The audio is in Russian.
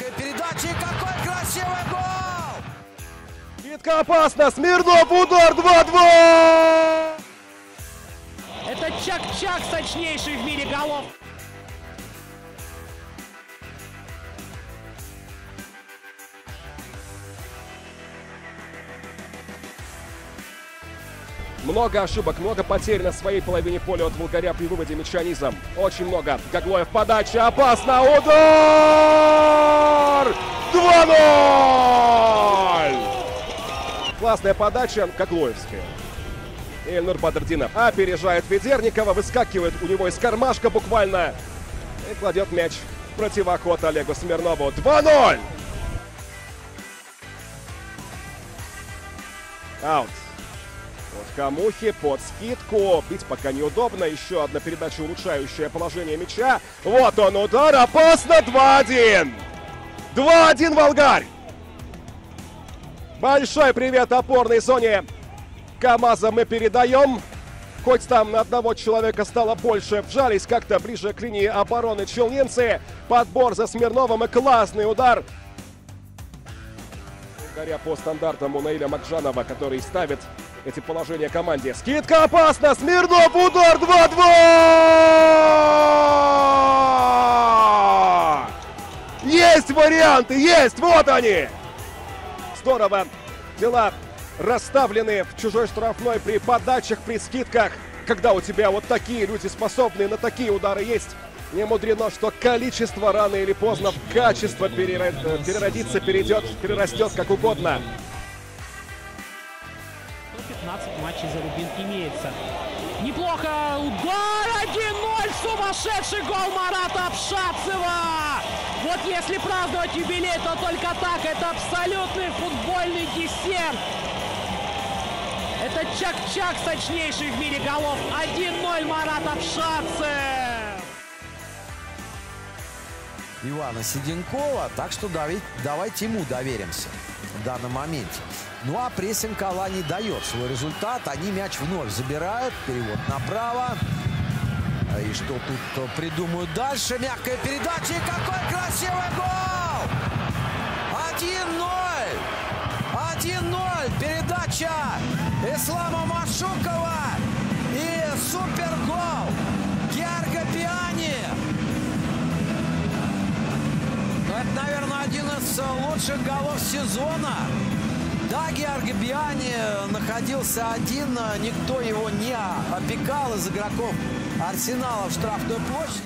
Легкая передача какой красивый гол! Битка опасна, Смирнов удар 2-2! Это чак-чак сочнейший в мире голов. Много ошибок, много потерь на своей половине поля от Волгаря при выводе мяча низом. Очень много. Гаглоев подача. Опасно. Удар! 2-0! Классная подача. Гаглоевская. Эльнур Бадрдинов опережает Федерникова, выскакивает у него из кармашка буквально и кладет мяч в противоход Олегу Смирнову. 2-0! Аут. Вот Камухи под скидку. Бить пока неудобно. Еще одна передача, улучшающая положение мяча. Вот он удар. Опасно. 2-1. 2-1 Волгарь. Большой привет опорной зоне КамАЗа мы передаем. Хоть там на одного человека стало больше, вжались как-то ближе к линии обороны челнинцы. Подбор за Смирновым и классный удар. Благодаря по стандартам у Наиля Макжанова, который ставит эти положения команде. Скидка опасна! Смирнов удар 2-2! Есть варианты, есть! Вот они! Здорово! Дела расставлены в чужой штрафной при подачах, при скидках. Когда у тебя вот такие люди способные на такие удары есть, не мудрено, что количество рано или поздно в качество переро- переродится, перейдет, перерастет как угодно. 15 матчей за Рубин имеется. Неплохо. Удар 1-0. Сумасшедший гол Марата Абшацева. Вот если праздновать юбилей, то только так. Это абсолютный футбольный десерт. Это Чак-Чак, сочнейший в мире голов. 1-0 Марат Абшацев. Ивана Сиденкова, так что давай- давайте ему доверимся в данном моменте. Ну а прессинг Алани дает свой результат. Они мяч вновь забирают. Перевод направо. И что тут придумают дальше? Мягкая передача. И какой красивый гол! 1-0! 1-0! Передача Ислама Машукова. Наверное, один из э, лучших голов сезона. Да, Георгий Биани находился один, э, никто его не опекал из игроков Арсенала в штрафной площади.